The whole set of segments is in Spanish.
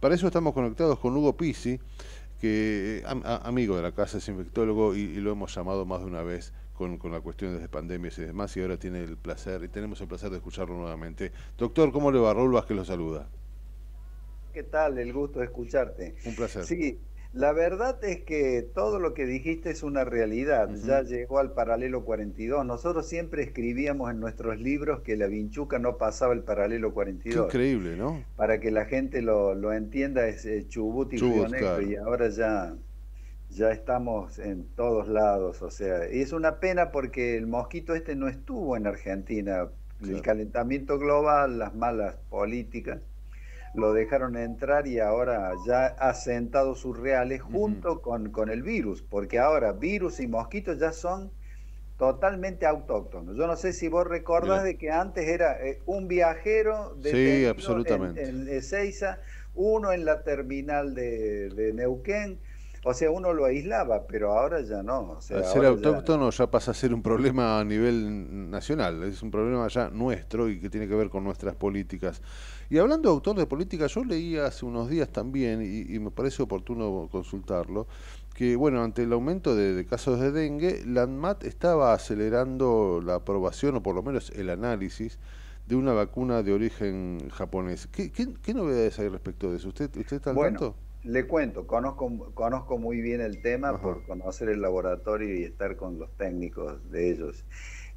Para eso estamos conectados con Hugo Pisi, que amigo de la casa, es infectólogo y, lo hemos llamado más de una vez con, con las cuestiones de pandemias y demás, y ahora tiene el placer, y tenemos el placer de escucharlo nuevamente. Doctor, ¿cómo le va? Raúl Vázquez lo saluda. ¿Qué tal? El gusto de escucharte. Un placer. Sí, la verdad es que todo lo que dijiste es una realidad, ya llegó al paralelo 42. Nosotros siempre escribíamos en nuestros libros que la vinchuca no pasaba el paralelo 42. increíble, ¿no? Para que la gente lo, entienda es Chubut y Chubut, y ahora ya, ya estamos en todos lados, o sea, y es una pena porque el mosquito este no estuvo en Argentina, el calentamiento global, las malas políticas lo dejaron entrar y ahora ya ha sentado sus reales junto con, con, el virus, porque ahora virus y mosquitos ya son totalmente autóctonos. Yo no sé si vos recordás de que antes era eh, un viajero de sí, absolutamente. En, Ezeiza, uno en la terminal de, de Neuquén, o sea, uno lo aislaba, pero ahora ya no. O sea, ser autóctono ya... pasa a ser un problema a nivel nacional, es un problema ya nuestro y que tiene que ver con nuestras políticas. Y hablando de autor de política, yo leí hace unos días también, y, me parece oportuno consultarlo, que bueno, ante el aumento de, casos de dengue, la ANMAT estaba acelerando la aprobación, o por lo menos el análisis, de una vacuna de origen japonés. ¿Qué, qué, novedades hay respecto de eso? ¿Usted, usted está al tanto? Le cuento, conozco, conozco muy bien el tema por conocer el laboratorio y estar con los técnicos de ellos.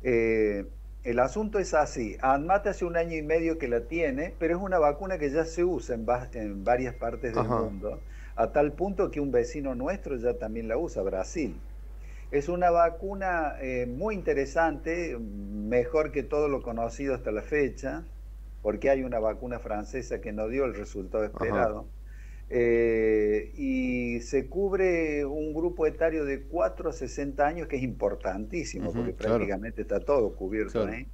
Eh, el asunto es así, ANMAT hace un año y medio que la tiene, pero es una vacuna que ya se usa en, en varias partes del mundo, a tal punto que un vecino nuestro ya también la usa, Brasil. Es una vacuna eh, muy interesante, mejor que todo lo conocido hasta la fecha, porque hay una vacuna francesa que no dio el resultado esperado. Eh, y se cubre un grupo etario de 4 a 60 años que es importantísimo porque prácticamente está todo cubierto ahí.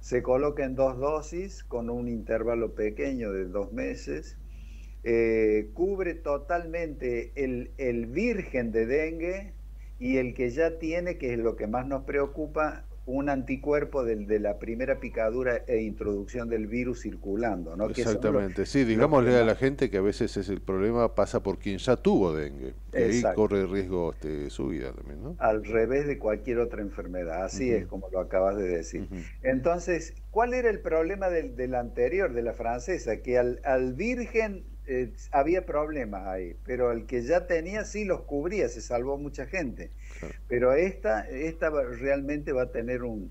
Se coloca en dos dosis con un intervalo pequeño de dos meses. Eh, cubre totalmente el, el virgen de dengue y el que ya tiene, que es lo que más nos preocupa, un anticuerpo de, de, la primera picadura e introducción del virus circulando. ¿no? Exactamente, sí, digámosle a la gente que a veces es el problema pasa por quien ya tuvo dengue, y ahí corre riesgo este, su vida también. ¿no? Al revés de cualquier otra enfermedad, así es como lo acabas de decir. Entonces, ¿cuál era el problema del, del, anterior, de la francesa? Que al, al virgen eh, había problemas ahí, pero el que ya tenía sí los cubría, se salvó mucha gente. Pero esta, esta realmente va a tener un,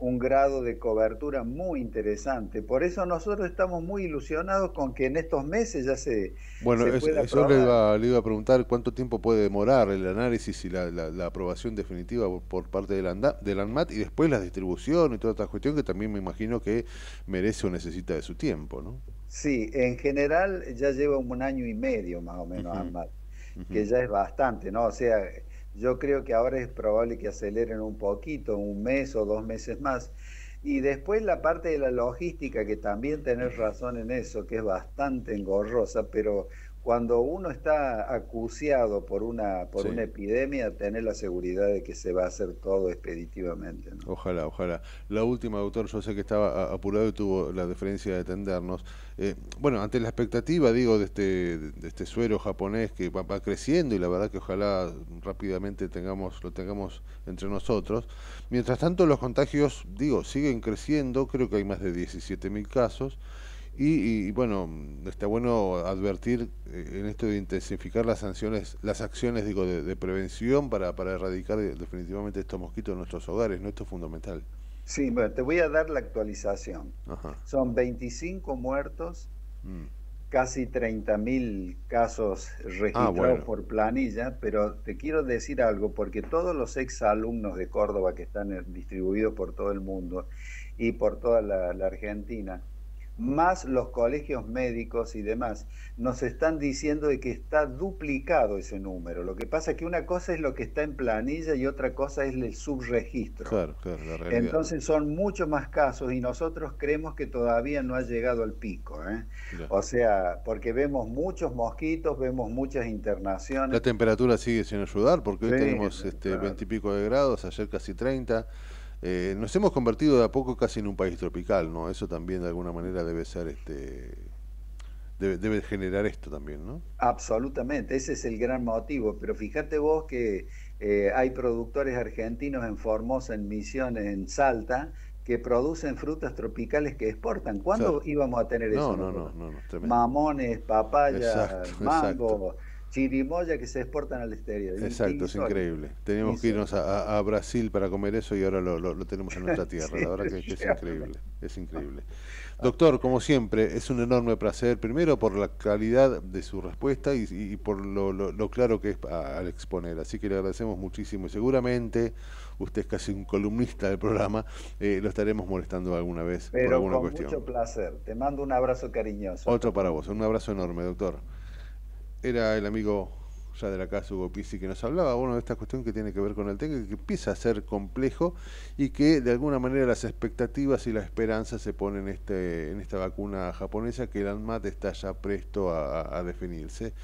un grado de cobertura muy interesante. Por eso nosotros estamos muy ilusionados con que en estos meses ya se... Bueno, eso le iba, le iba, a preguntar cuánto tiempo puede demorar el análisis y la, la, aprobación definitiva por, parte del, anda, del ANMAT y después la distribución y toda esta cuestión que también me imagino que merece o necesita de su tiempo, ¿no? Sí, en general ya lleva un año y medio más o menos ANMAT, que ya es bastante, ¿no? O sea, yo creo que ahora es probable que aceleren un poquito, un mes o dos meses más. Y después la parte de la logística, que también tenés razón en eso, que es bastante engorrosa, pero cuando uno está acuciado por una por una epidemia, tener la seguridad de que se va a hacer todo expeditivamente. Ojalá, ojalá. La última, doctor, yo sé que estaba apurado y tuvo la deferencia de atendernos. Eh, bueno, ante la expectativa, digo, de este, de este suero japonés que va, creciendo y la verdad que ojalá rápidamente tengamos lo tengamos entre nosotros. Mientras tanto, los contagios, digo, siguen creciendo, creo que hay más de 17.000 casos. Y, bueno, está bueno advertir eh, en esto de intensificar las sanciones, las acciones digo de, prevención para, para erradicar definitivamente estos mosquitos en nuestros hogares, ¿no? Esto es fundamental. Sí, bueno, te voy a dar la actualización. Son 25 muertos, mm. casi 30.000 casos registrados ah, por planilla, pero te quiero decir algo, porque todos los exalumnos de Córdoba que están eh, distribuidos por todo el mundo y por toda la Argentina, más los colegios médicos y demás, nos están diciendo de que está duplicado ese número. Lo que pasa es que una cosa es lo que está en planilla y otra cosa es el subregistro. Claro, claro, la Entonces son muchos más casos y nosotros creemos que todavía no ha llegado al pico. ¿eh? O sea, porque vemos muchos mosquitos, vemos muchas internaciones. La temperatura sigue sin ayudar porque hoy tenemos este, 20 y pico de grados, ayer casi 30. Eh, nos hemos convertido de a poco casi en un país tropical, ¿no? Eso también de alguna manera debe ser este debe, generar esto también, ¿no? Absolutamente, ese es el gran motivo, pero fíjate vos que eh, hay productores argentinos en Formosa, en Misiones, en Salta, que producen frutas tropicales que exportan. ¿Cuándo íbamos a tener eso? No, no, no, no, Mamones, papaya, mango chirimoya que se exportan al exterior. Exacto, es increíble. Teníamos que irnos a, Brasil para comer eso y ahora lo, tenemos en nuestra tierra. La verdad que, es increíble, es increíble. Doctor, como siempre, es un enorme placer, primero por la calidad de su respuesta y, por lo, claro que es al exponer. Así que le agradecemos muchísimo y seguramente usted es casi un columnista del programa, eh, lo estaremos molestando alguna vez por alguna con cuestión. Mucho placer. Te mando un abrazo cariñoso. Otro para vos, un abrazo enorme, doctor era el amigo ya de la casa Hugo Pizzi que nos hablaba, bueno, de esta cuestión que tiene que ver con el técnico, que empieza a ser complejo y que de alguna manera las expectativas y la esperanza se ponen en, este, en esta vacuna japonesa que el ANMAT está ya presto a, definirse.